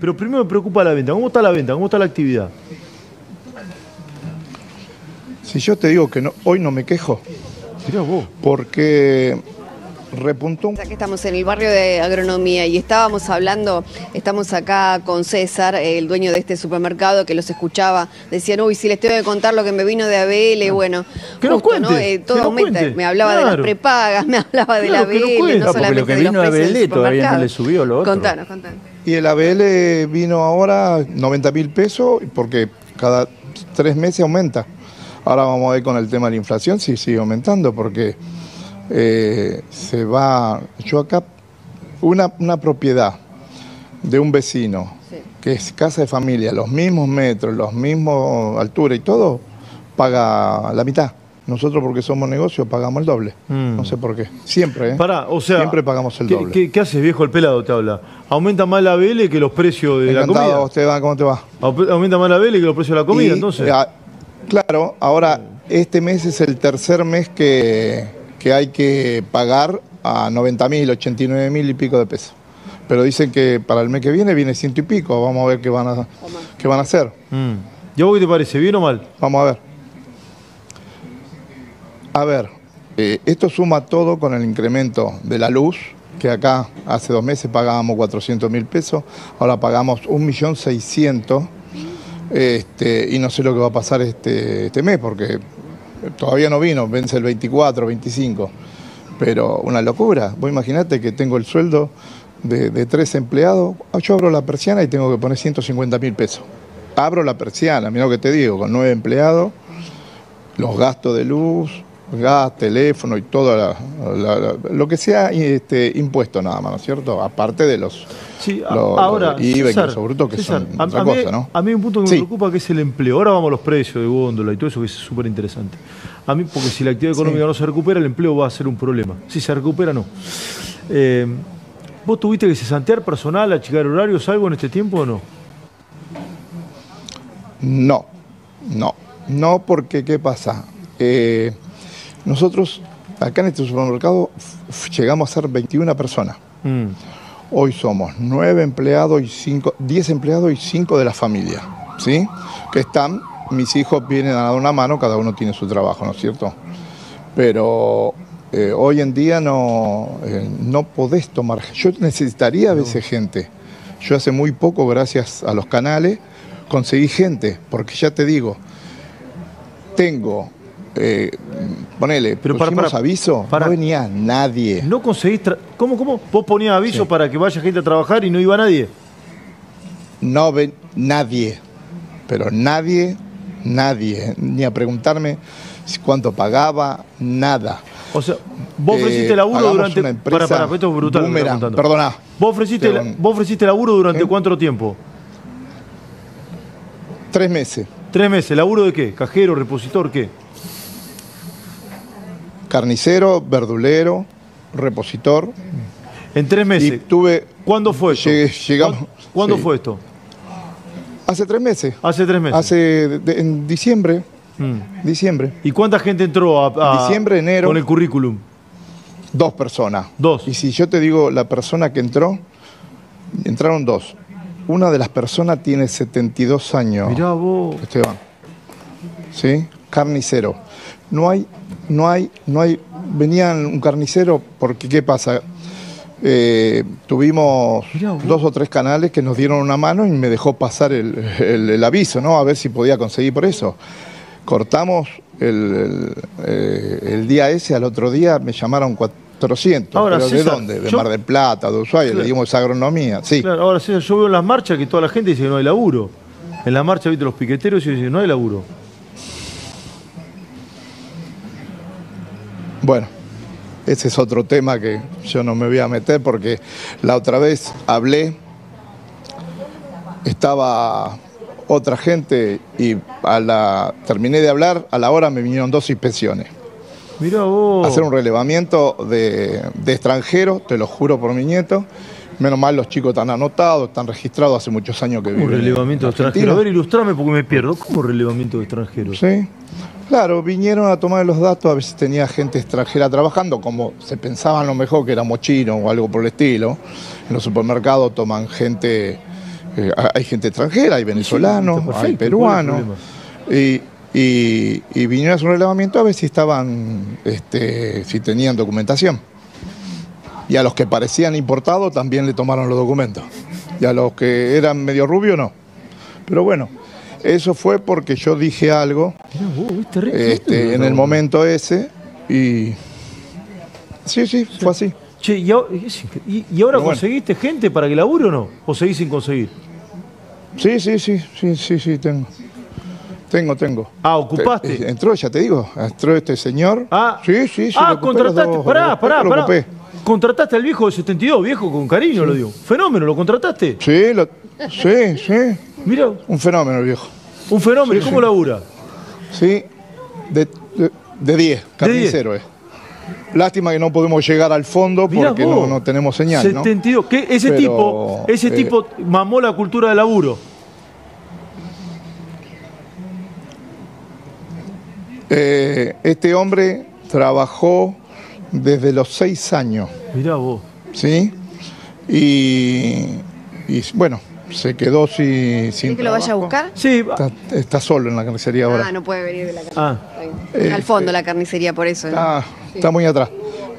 Pero primero me preocupa la venta. ¿Cómo está la venta? ¿Cómo está la actividad? Si yo te digo que no, hoy no me quejo, Mirá vos. porque repuntó que estamos en el barrio de agronomía y estábamos hablando, estamos acá con César, el dueño de este supermercado que los escuchaba, decían, uy, si les tengo que contar lo que me vino de ABL, bueno, Que nos justo, ¿no? cuente, Eh, que todo nos aumenta. cuente. me hablaba de las prepagas, me hablaba de la ABL, cuente. no Ah, solamente lo que de los vino de del ABL todavía no le subió lo otro. Contanos, contanos. Y el ABL vino ahora 90 mil pesos porque cada tres meses aumenta. Ahora vamos a ver con el tema de la inflación si sigue aumentando porque eh, se va... Yo acá, una, una propiedad de un vecino Sí. que es casa de familia, los mismos metros, los mismos altura y todo, paga la mitad. Nosotros porque somos negocio pagamos el doble. Mm. No sé por qué. Siempre, ¿eh? Pará, o sea. Siempre pagamos el ¿qué, doble. ¿qué, qué haces, viejo? El pelado te habla. ¿Aumenta más la BL que los precios de la comida? Esteban, ¿cómo te va? ¿Aumenta más la BL que los precios de la comida, Y, entonces? ah, claro, ahora este mes es el tercer mes que, que hay que pagar a 90 mil, 89 mil y pico de pesos. Pero dicen que para el mes que viene viene ciento y pico. Vamos a ver qué van a, qué van a hacer. Mm. ¿Y a vos qué te parece? ¿Bien o mal? Vamos a ver. A ver, eh, esto suma todo con el incremento de la luz, que acá hace dos meses pagábamos 400 mil pesos, ahora pagamos 1.600.000 este, y no sé lo que va a pasar este, este mes, porque todavía no vino, vence el 24, 25, pero una locura. Vos imaginate que tengo el sueldo de, de tres empleados, yo abro la persiana y tengo que poner 150 mil pesos. Abro la persiana, mira lo que te digo, con nueve empleados, los gastos de luz, gas, teléfono y todo la- la- la- lo que sea este, impuesto nada más, ¿no es cierto? Aparte de los, Sí, los- ahora. los IVA y los sobrutos que César, son a, otra a mí, cosa, ¿no? a mí hay un punto que me preocupa que es el empleo. Ahora vamos a los precios de góndola y todo eso que es súper interesante. A mí, porque si la actividad económica no se recupera, el empleo va a ser un problema. Si se recupera, no. Eh, ¿Vos tuviste que cesantear personal, achicar horarios, algo en este tiempo o no? No, no, no porque ¿qué pasa? Eh, nosotros acá en este supermercado llegamos a ser 21 personas. Mm. Hoy somos 9 empleados y 5, 10 empleados y 5 de la familia, ¿sí? Que están, mis hijos vienen a dar una mano, cada uno tiene su trabajo, ¿no es cierto? Pero eh, hoy en día no, eh, no podés tomar, yo necesitaría a veces gente. Yo hace muy poco, gracias a los canales, conseguí gente, porque ya te digo, tengo, eh, ponele, Pero para- pusimos para- aviso, para- no venía nadie. ¿No conseguís... ¿Cómo, cómo? Vos ponías aviso Sí. para que vaya gente a trabajar y no iba nadie. No ven nadie, pero nadie, nadie, ni a preguntarme cuánto pagaba, nada. O sea, vos Eh, ofreciste laburo hagamos durante... una empresa para, para, esto es brutal. boomerang, perdona. Vos ofreciste, Pero- vos ofreciste laburo durante ¿Eh? cuánto tiempo? Tres meses, Tres meses. ¿Laburo de qué? ¿Cajero, repositor, qué? Carnicero, verdulero, repositor. En tres Y meses. tuve, ¿Cuándo fue esto? Llegué- llegamos- ¿Cuándo, sí. fue esto? hace tres meses, Hace tres meses. hace, de- en diciembre, Mm. diciembre, ¿Y cuánta gente entró a, a- Diciembre, enero. con el currículum? dos personas. Dos. Y si yo te digo la persona que entró, entraron dos. Una de las personas tiene 72 años. Mirá vos. Esteban. ¿Sí? Carnicero. No hay, no hay, no hay. Venían un carnicero porque ¿qué pasa? Eh, tuvimos dos o tres canales que nos dieron una mano y me dejó pasar el, el- el aviso, ¿no? A ver si podía conseguir por eso. Cortamos el, el, eh, día ese, al otro día me llamaron 400. Ahora, ¿Pero César, ¿de dónde? De yo- Mar del Plata, de Ushuaia, Claro. le dimos agronomía. Sí. Claro, ahora César, yo veo en las marchas que toda la gente dice que no hay laburo. En las marchas, viste, los piqueteros y dicen no hay laburo. Bueno, ese es otro tema que yo no me voy a meter porque la otra vez hablé, estaba otra gente y a la terminé de hablar, a la hora me vinieron dos inspecciones. Mirá vos. Hacer un relevamiento de, de extranjeros, te lo juro por mi nieto. Menos mal los chicos están anotados, están registrados hace muchos años que ¿Cómo viven. en relevamiento de extranjeros? A ver, ilustrame porque me pierdo. ¿Cómo relevamiento de extranjeros? Sí. Claro, vinieron a tomar los datos a ver si tenía gente extranjera trabajando, como se pensaban lo mejor que éramos chinos o algo por el estilo. En los supermercados toman gente eh, hay gente extranjera, hay venezolanos, hay peruanos. ¿cuál es Y, y, y vinieron a hacer un relevamiento a ver si estaban, este, si tenían documentación. Y a los que parecían importados también le tomaron los documentos. Y a los que eran medio rubio no. Pero bueno, eso fue porque yo dije algo este, en el momento ese y... Sí, sí, fue así. Che, ¿y, ahora- es incre- y- y ahora Pero bueno. conseguiste gente para que labure o no? ¿O seguís sin conseguir? Sí, sí, sí, sí, sí, sí, tengo. Tengo, tengo. Ah, ¿ocupaste? Eh, Entró, ya te digo, entró este señor. Ah, sí, sí, sí. ah contrataste. dos- pará, pará, pará. Contrataste al viejo de 72, viejo, con cariño lo digo. Fenómeno, ¿lo contrataste? Sí, lo- sí, sí. Mira, Un fenómeno, el viejo. un fenómeno. Sí, ¿Cómo sí. labura? Sí, de de- de 10, carnicero es. Lástima que no podemos llegar al fondo Mirá porque no, no tenemos señal, ¿no? 72. ¿Qué? Ese Pero, tipo, ese eh, tipo mamó la cultura del laburo. Eh, este hombre trabajó desde los seis años, Mirá vos. ¿sí? Y, y, bueno, se quedó sin, sin ¿Querés que lo vaya a buscar? Sí, Está, está solo en la carnicería ahora. Ah, no puede venir de la carnicería. Ah. Está bien. Al fondo la carnicería, por eso. ¿no? Está, está muy atrás.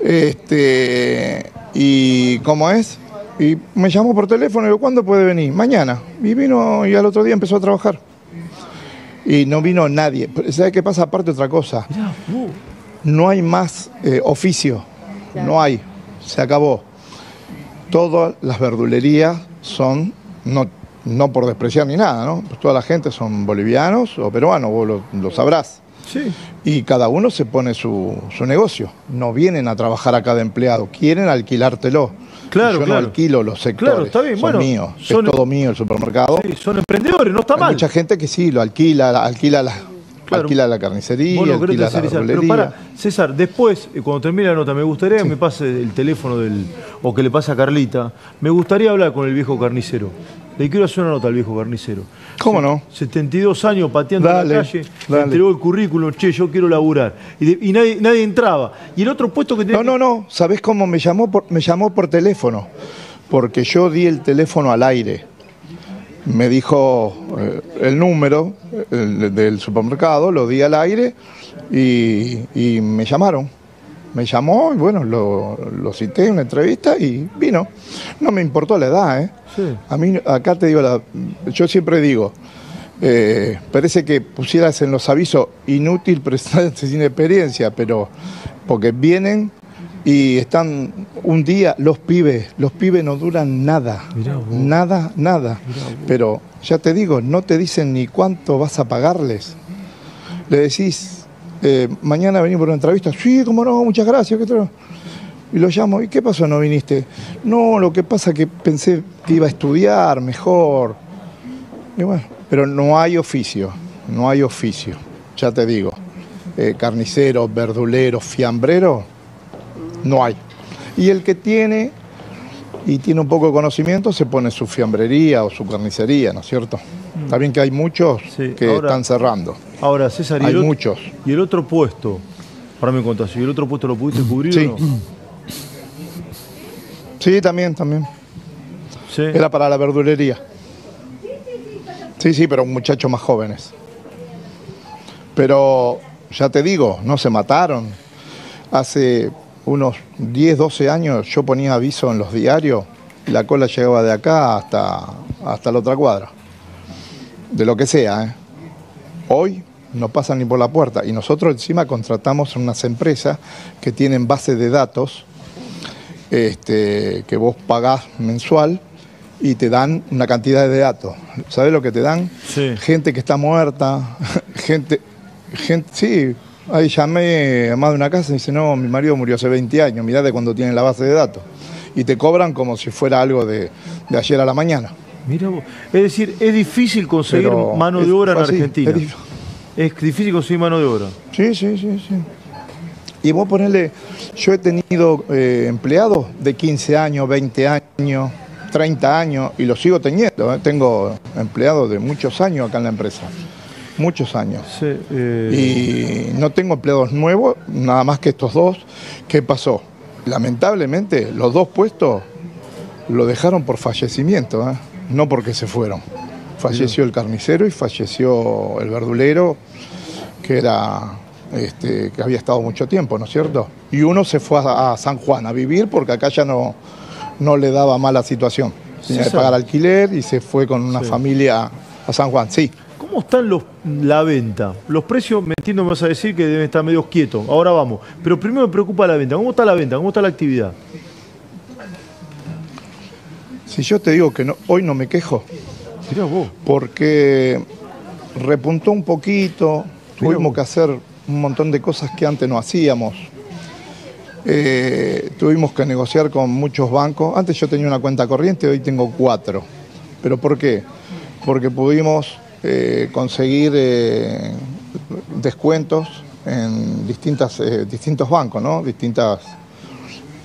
Este, ¿Y cómo es? Y me llamó por teléfono y digo, ¿cuándo puede venir? Mañana. Y vino y al otro día empezó a trabajar. Y no vino nadie. ¿Sabe qué pasa? Aparte otra cosa. vos. No hay más eh, oficio. No hay. Se acabó. Todas las verdulerías son, no, no por despreciar ni nada, ¿no? Pues toda la gente son bolivianos o peruanos, vos lo, lo sabrás. Sí. Y cada uno se pone su, su negocio. No vienen a trabajar a cada empleado, quieren alquilártelo. Claro, Y yo claro. no alquilo los sectores. Claro, está bien, son bueno, míos. son- Es todo mío el supermercado. Sí, son emprendedores, no está Hay mal. mucha gente que sí, lo alquila, la- alquila la, Claro. alquila la carnicería, alquila la. Pero para, César, después, eh, cuando termine la nota, me gustaría que me pase el teléfono del. o que le pase a Carlita. Me gustaría hablar con el viejo carnicero. Le quiero hacer una nota al viejo carnicero. ¿Cómo no? 72 años pateando en la calle, me dale. entregó el currículum, che, yo quiero laburar. Y, de- y nadie, nadie entraba. Y el otro puesto que tenía. No, no, no. ¿Sabés cómo me llamó? Por, me llamó por teléfono. Porque yo di el teléfono al aire. Me dijo eh, el número el del supermercado, lo di al aire y, y me llamaron. Me llamó y bueno, lo, lo cité en una entrevista y vino. No me importó la edad, ¿eh? Sí. A mí, acá te digo, la, yo siempre digo, eh, parece que pusieras en los avisos inútil presentarse sin experiencia, pero porque vienen y están un día, los pibes, los pibes no duran nada, nada, nada. Pero ya te digo, no te dicen ni cuánto vas a pagarles. Le decís, eh, mañana venimos por una entrevista, sí, cómo no, muchas gracias. ¿qué tal?". Y lo llamo, ¿y qué pasó? ¿No viniste? No, lo que pasa que pensé que iba a estudiar mejor. Pero no hay oficio, no hay oficio, ya te digo. Eh, carnicero, verdulero, fiambrero, no hay. Y el que tiene y tiene un poco de conocimiento se pone su fiambrería o su carnicería, ¿no es cierto? Está bien que hay muchos Sí, que ahora- están cerrando. Ahora, César, y Hay el, muchos. y el otro puesto. Ahora me contás, ¿y el otro puesto lo pudiste cubrir Sí. o no? Sí, también, también. Sí. Era para la verdulería. Sí, sí, pero muchachos más jóvenes. Pero ya te digo, no se mataron. Hace unos 10, 12 años yo ponía aviso en los diarios y la cola llegaba de acá hasta, hasta la otra cuadra. De lo que sea, ¿eh? Hoy no pasan ni por la puerta y nosotros encima contratamos unas empresas que tienen base de datos este, que vos pagás mensual y te dan una cantidad de datos. ¿Sabés lo que te dan? Sí. Gente que está muerta, gente, gente, sí, ahí llamé a más de una casa y dice, no, mi marido murió hace 20 años, mirá de cuando tienen la base de datos. Y te cobran como si fuera algo de, de ayer a la mañana. Mira vos. Es decir, es difícil conseguir Pero mano de obra en así, Argentina. Es difícil conseguir mano de obra. Sí, sí, sí, sí. Y vos ponerle, yo he tenido eh, empleados de 15 años, 20 años, 30 años y los sigo teniendo. ¿eh? Tengo empleados de muchos años acá en la empresa. Muchos años. Sí, eh, Y no tengo empleados nuevos, nada más que estos dos. ¿Qué pasó? Lamentablemente, los dos puestos lo dejaron por fallecimiento. No porque se fueron. Falleció el carnicero y falleció el verdulero, que era este, que había estado mucho tiempo, ¿no es cierto? Y uno se fue a, a San Juan a vivir porque acá ya no, no le daba mala situación. Tenía que pagar alquiler y se fue con una Sí. familia a San Juan, sí. ¿Cómo están los, la venta? Los precios, me entiendo, me vas a decir que deben estar medio quietos. Ahora vamos. Pero primero me preocupa la venta. ¿Cómo está la venta? ¿Cómo está la actividad? Si yo te digo que no- hoy no me quejo, porque repuntó un poquito, tuvimos que hacer un montón de cosas que antes no hacíamos. Eh, tuvimos que negociar con muchos bancos. Antes yo tenía una cuenta corriente, hoy tengo cuatro. ¿Pero por qué? Porque pudimos eh, conseguir eh, descuentos en distintas, distintos bancos, ¿no? Distintas,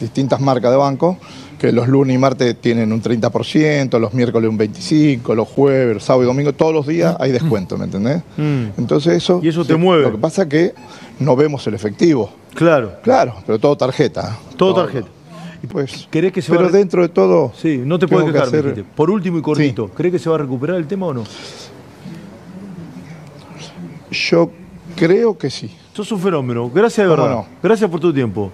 distintas marcas de banco, que los lunes y martes tienen un 30%, los miércoles un 25%, los jueves, sábado y domingo, todos los días hay descuento, ¿me entendés? Mm. Entonces eso... Y eso te mueve. Lo que pasa es que no vemos el efectivo. Claro. Claro, pero todo tarjeta. Todo tarjeta. Y pues, ¿Querés que se pero va a re- dentro de todo... Sí, no te que quejar, hacer-. Por último y cortito, ¿crees que se va a recuperar el tema o no? Yo creo que sí. Sos un fenómeno. Gracias de ¿Cómo verdad. no? Gracias por tu tiempo.